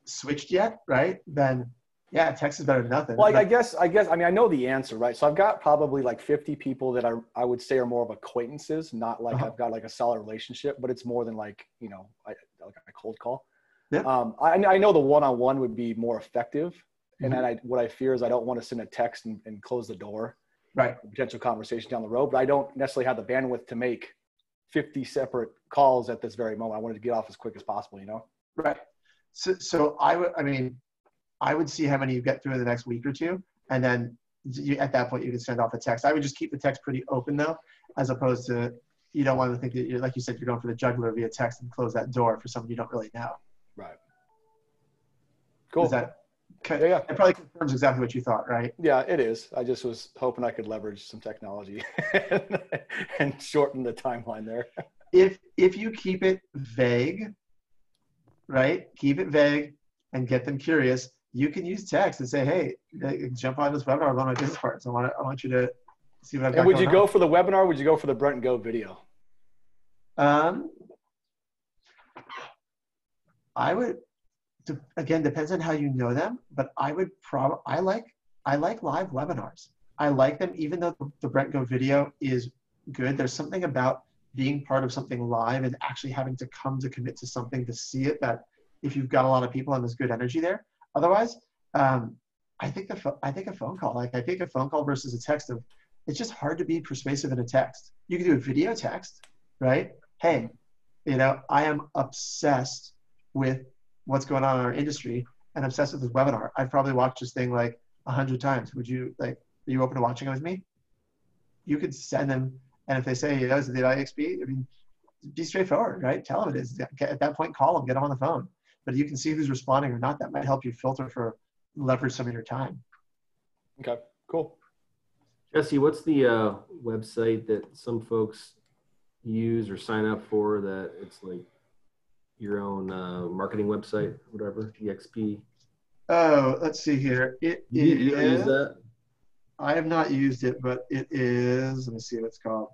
switched yet, right? Then yeah, text is better than nothing. Well, I guess, I guess, I mean, I know the answer, right? So I've got probably like 50 people that I, I would say are more of acquaintances, not like uh-huh. I've got like a solid relationship, but it's more than like, you know, I, like a cold call. Yeah. Um, I, I know the one-on-one would be more effective. Mm-hmm. And then I, what I fear is I don't want to send a text and, and close the door. Right. Potential conversation down the road, but I don't necessarily have the bandwidth to make 50 separate calls at this very moment. I wanted to get off as quick as possible, you know? Right. So, so I would, I mean, I would see how many you get through in the next week or two, and then you, at that point you can send off a text. I would just keep the text pretty open though, as opposed to you don't want to think that you're like you said you're going for the juggler via text and close that door for someone you don't really know. Right. Cool. Is that okay? Yeah, yeah. It probably confirms exactly what you thought, right? Yeah, it is. I just was hoping I could leverage some technology and, and shorten the timeline there. If if you keep it vague, right? Keep it vague and get them curious you can use text and say, hey, jump on this webinar on my business partners. I want to, I want you to see what I've got. And would you go on. for the webinar? would you go for the Brent Gove video? Um, I would. Again, depends on how you know them, but I would probably. I like I like live webinars. I like them, even though the Brent Gove video is good. There's something about being part of something live and actually having to come to commit to something to see it that if you've got a lot of people and there's good energy there, Otherwise, um, I think the I think a phone call, like I think a phone call versus a text of, it's just hard to be persuasive in a text. You can do a video text, right? Hey, you know, I am obsessed with what's going on in our industry and obsessed with this webinar. I've probably watched this thing like a hundred times. Would you like? Are you open to watching it with me? You could send them, and if they say, "Yeah, is it the IXP?" I mean, be straightforward, right? Tell them it is. At that point, call them, get them on the phone but you can see who's responding or not. That might help you filter for leverage some of your time. Okay, cool. Jesse, what's the uh, website that some folks use or sign up for that it's like your own uh, marketing website, whatever, EXP? Oh, let's see here. It you, you use that? I have not used it, but it is, let me see what it's called.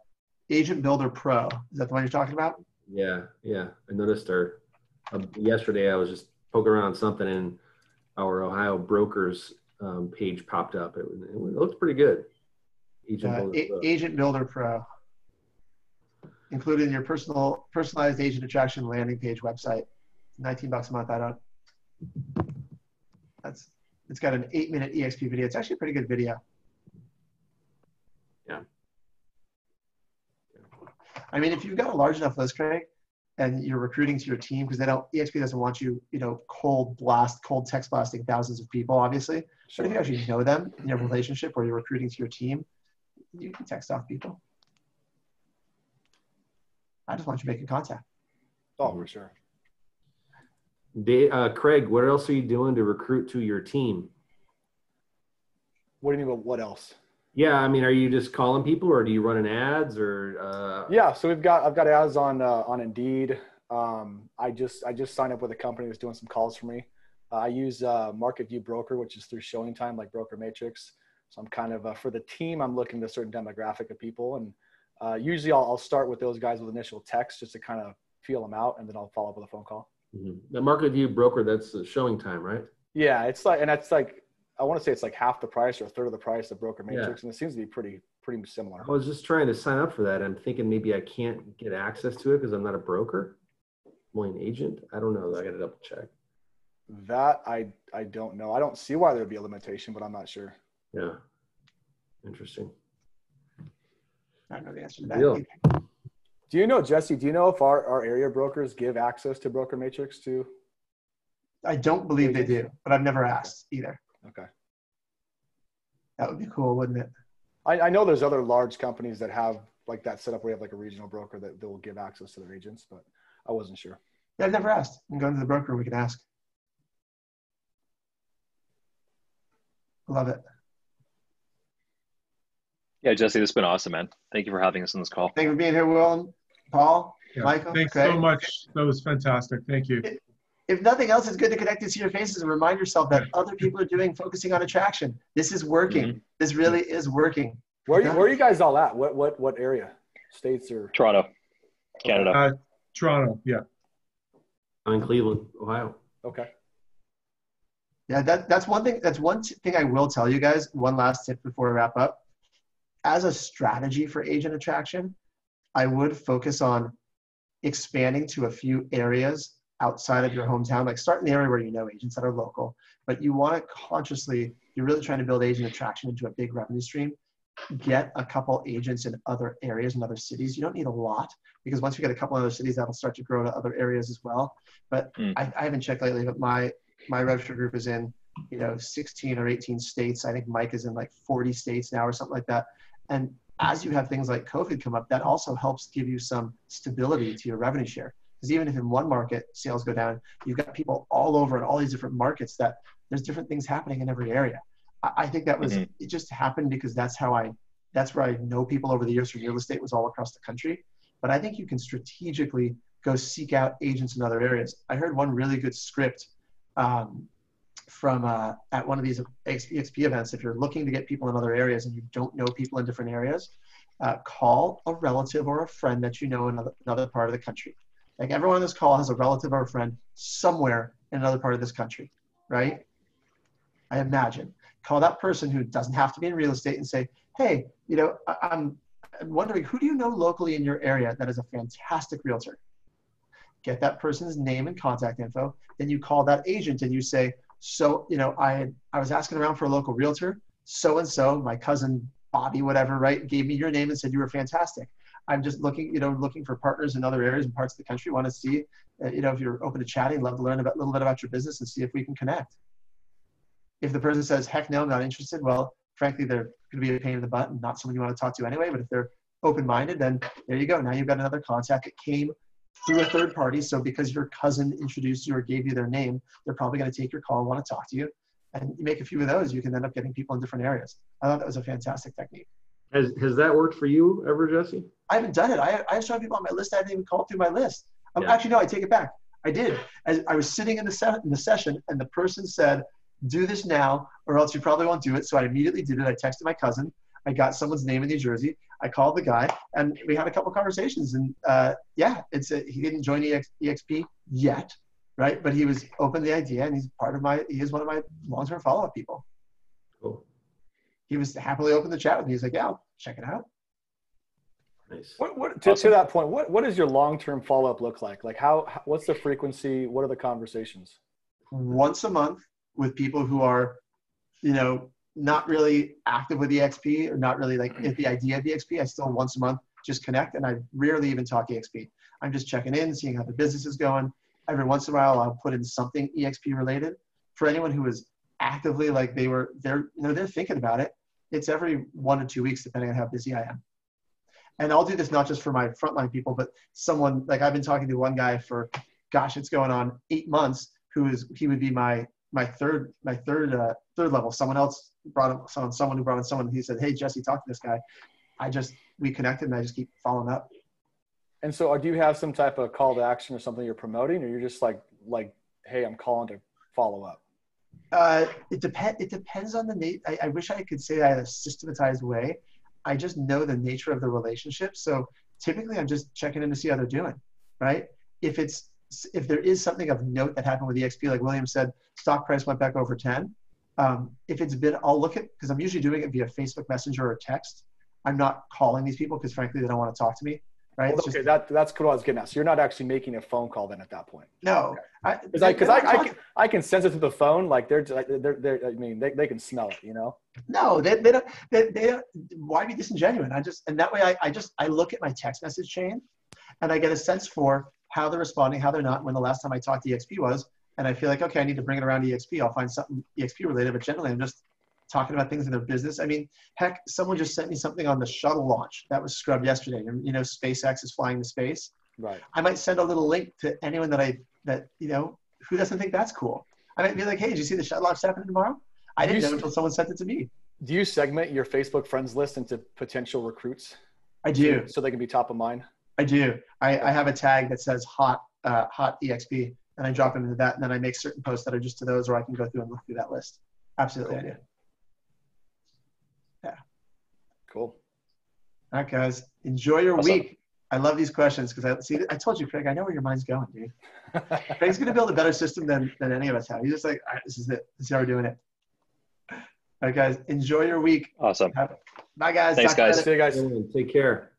Agent Builder Pro. Is that the one you're talking about? Yeah, yeah. I noticed our yesterday I was just poking around something and our Ohio brokers um, page popped up. It, it, looked pretty good. Agent, uh, Builder, Pro. Agent Builder Pro, included in your personal personalized agent attraction landing page website. 19 bucks a month. I don't. That's. It's got an eight minute EXP video. It's actually a pretty good video. Yeah. I mean, if you've got a large enough list, Craig, and you're recruiting to your team because they don't EXP doesn't want you, you know, cold blast, cold text blasting thousands of people, obviously. Sure. But if you actually know them in your relationship or you're recruiting to your team, you can text off people. I just want you making contact. Oh, for sure. Dave, uh, Craig, what else are you doing to recruit to your team? What do you mean about what else? Yeah, I mean, are you just calling people, or do you run an ads, or? Uh, Yeah, so we've got I've got ads on uh, on Indeed. Um, I just I just signed up with a company that's doing some calls for me. Uh, I use uh, Market View Broker, which is through ShowingTime, like BrokerMetrics. So I'm kind of uh, for the team. I'm looking at a certain demographic of people, and uh, usually I'll, I'll start with those guys with initial text just to kind of feel them out, and then I'll follow up with a phone call. mhm. The market view broker, that's showing time, right? Yeah, it's like, and that's like I want to say it's like half the price or a third of the price of Broker Yeah. Metrics, and it seems to be pretty pretty similar. I was just trying to sign up for that. I'm thinking maybe I can't get access to it because I'm not a broker, I'm only an agent. I don't know. I got to double check. That I I don't know. I don't see why there'd be a limitation, but I'm not sure. Yeah, interesting. I don't know the answer to that. Deal. either. Do you know, Jesse? Do you know if our, our area brokers give access to BrokerMetrics to? I don't believe they do, but I've never asked either. Okay. That would be cool, wouldn't it? I, I know there's other large companies that have like that set up where you have like a regional broker that, that will give access to their agents, but I wasn't sure. Yeah, I've never asked. I'm going to the broker. We can ask. Love it. Yeah, Jesse, this has been awesome, man. Thank you for having us on this call. Thank you for being here, Will, Paul, Yeah. Michael. Thanks Craig. so much. That was fantastic. Thank you. If nothing else, it's good to connect and see your faces and remind yourself that other people are doing focusing on attraction. This is working. This really is working. Where are you, where are you guys all at? What what what area? States or Toronto, Canada. Uh, Toronto, yeah. I'm in Cleveland, Ohio. okay. Yeah, that, that's one thing. That's one t- thing I will tell you guys. One last tip before we wrap up. As a strategy for agent attraction, I would focus on expanding to a few areas outside of your hometown. Like start in the area where you know agents that are local, but you want to consciously, you're really trying to build agent attraction into a big revenue stream. Get a couple agents in other areas and other cities. You don't need a lot because once you get a couple other cities, that'll start to grow to other areas as well. But Mm. I, I haven't checked lately, but my my registered group is in you know 16 or 18 states i think mike is in like 40 states now or something like that and as you have things like covid come up that also helps give you some stability to your revenue share because even if in one market sales go down you've got people all over in all these different markets that there's different things happening in every area i, I think that was Mhm. it just happened because that's how i that's where i know people over the years from real estate was all across the country but i think you can strategically go seek out agents in other areas i heard one really good script um, from uh, at one of these EXP events, if you're looking to get people in other areas and you don't know people in different areas, uh, call a relative or a friend that you know in another, another part of the country. Like everyone on this call has a relative or a friend somewhere in another part of this country, right? I imagine. Call that person who doesn't have to be in real estate and say, hey, you know, I, I'm, I'm wondering who do you know locally in your area that is a fantastic realtor? Get that person's name and contact info. Then you call that agent and you say, so, you know, I, I was asking around for a local realtor. So and so, my cousin Bobby, whatever, right, gave me your name and said you were fantastic. I'm just looking, you know, looking for partners in other areas and parts of the country. Want to see, uh, you know, if you're open to chatting, love to learn a little bit about your business and see if we can connect. If the person says, heck no, I'm not interested, well, frankly, they're going to be a pain in the butt and not someone you want to talk to anyway. But if they're open minded, then there you go. Now you've got another contact that came through a third party. So because your cousin introduced you or gave you their name, they're probably going to take your call and want to talk to you. And you make a few of those, you can end up getting people in different areas. I thought that was a fantastic technique. Has has that worked for you ever, Jesse? I haven't done it. I, I have some people on my list. I haven't even called through my list. Um, Yeah. Actually, no, I take it back. I did. As I was sitting in the, se- in the session, and the person said, "Do this now, or else you probably won't do it." So I immediately did it. I texted my cousin. I got someone's name in New Jersey. I called the guy, and we had a couple conversations. And uh, yeah, it's a, he didn't join EX, EXP yet, right? But he was open to the idea, and he's part of my. He is one of my long-term follow-up people. Cool. He was happily open to chat with me. He's like, "Yeah, I'll check it out." Nice. What, what to, Awesome. to that point? What what does your long term follow up look like? Like how, how what's the frequency? What are the conversations? once a month with people who are, you know, not really active with EXP or not really like if the idea of EXP. I still once a month just connect and I rarely even talk EXP. I'm just checking in, seeing how the business is going. Every once in a while, I'll put in something EXP related. For anyone who is actively like they were, they're you know they're thinking about it. It's every one or two weeks, depending on how busy I am. And I'll do this not just for my frontline people, but someone like I've been talking to one guy for, gosh, it's going on eight months. Who is he would be my my third my third uh, third level. Someone else brought up someone someone who brought in someone. He said, "Hey Jesse, talk to this guy." I just we connected and I just keep following up. And so, uh, do you have some type of call to action or something you're promoting, or you're just like like, hey, I'm calling to follow up? Uh, it depend. It depends on the nat- I, I wish I could say I had a systematized way. I just know the nature of the relationship. So typically, I'm just checking in to see how they're doing. Right? If it's if there is something of note that happened with the EXP, like William said, stock price went back over 10. Um, if it's been, I'll look at because I'm usually doing it via Facebook Messenger or text. I'm not calling these people because frankly they don't want to talk to me. Right? Well, okay, just- that that's what I was getting at. So you're not actually making a phone call then at that point. no, I, Because I, cause I, I, can, I can sense it through the phone. Like they're, like they're, they're, I mean, they, they can smell it, you know? No, they, they don't. They, they don't. Why be disingenuous? I just and that way I, I just I look at my text message chain, and I get a sense for how they're responding, how they're not. When the last time I talked to EXP was, and I feel like okay, I need to bring it around to EXP. I'll find something EXP related, but generally I'm just talking about things in their business. I mean, heck, someone just sent me something on the shuttle launch that was scrubbed yesterday, and you know, SpaceX is flying to space. Right. I might send a little link to anyone that I that you know who doesn't think that's cool. I might be like, hey, did you see the shuttle launch happening tomorrow? I didn't You know until someone sent it to me. Do you segment your Facebook friends list into potential recruits I do. so they can be top of mind? I do. I, I have a tag that says hot uh, hot exp, and I drop them into that, and then I make certain posts that are just to those, or I can go through and look through that list. Absolutely, I do. Cool. All right, guys, enjoy your Awesome. week. I love these questions because I see. I told you, Craig. I know where your mind's going, dude. Craig's gonna build a better system than than any of us have. He's just like, all right, this is it. This is how we're doing it. All right, guys, enjoy your week. Awesome. Have, bye, guys. Thanks, Talk guys. See you guys. Take care.